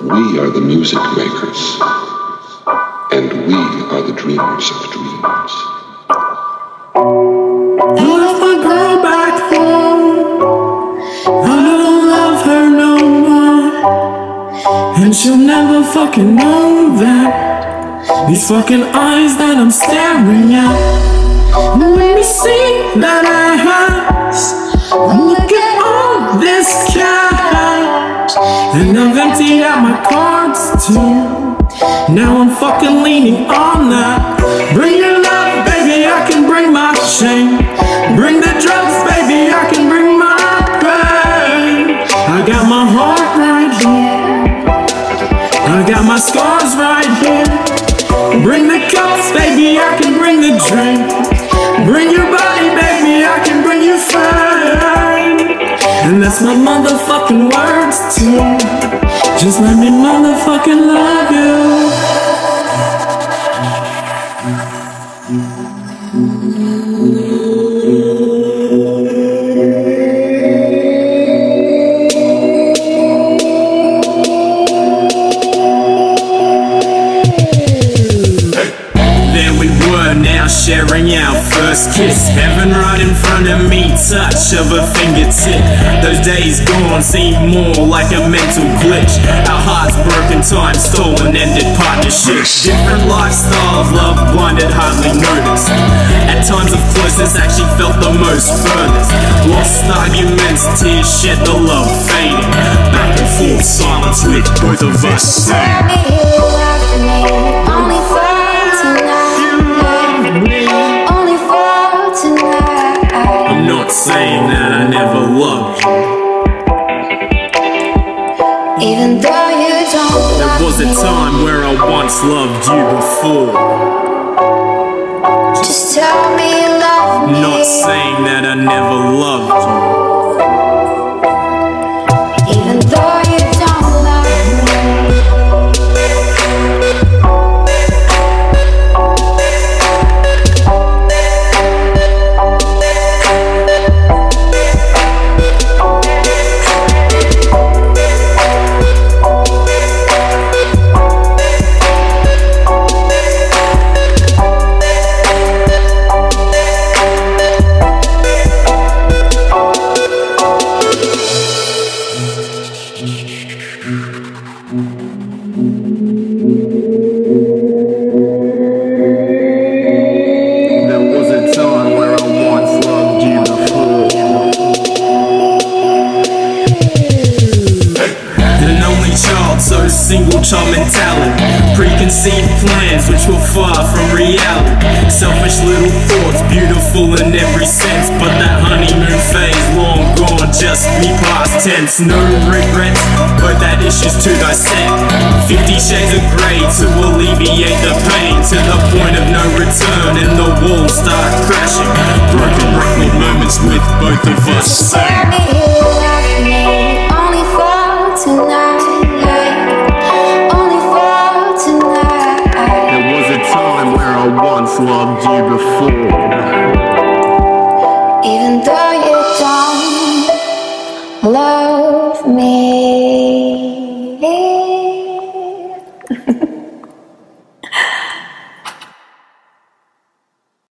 We are the music makers, and we are the dreamers of dreams. I back home. I don't love her no more. And she'll never fucking know that. These fucking eyes that I'm staring at. Let me see that ass. Look And I've emptied out my cards too. Now I'm fucking leaning on that. Bring your love, baby, I can bring my shame. Bring the drugs, baby, I can bring my pain. I got my heart right here. I got my scars right here. Bring the cups, baby, I can bring the drink. Bring your body, baby, I can bring you fame. And that's my motherfucking Just let me motherfucking love you. We were now sharing our first kiss. Heaven right in front of me, touch of a fingertip. Those days gone seem more like a mental glitch. Our hearts broken, time stolen, ended partnerships. Different lifestyles, love blinded, hardly noticed. At times of closeness, actually felt the most furthest. Lost arguments, tears shed, the love faded. Back and forth, silence with both of us saying. Only that I never loved you. Even though you don't There was a time where I once loved you before. just tell me you love me. Not saying that I never loved you. Child, so single child mentality. Preconceived plans which were far from reality. Selfish little thoughts, beautiful in every sense. But that just be past tense. No regrets, but that issues to dissect. Fifty shades of grey to alleviate the pain. To the point of no return, and the walls start crashing. Broken record moments with both of us me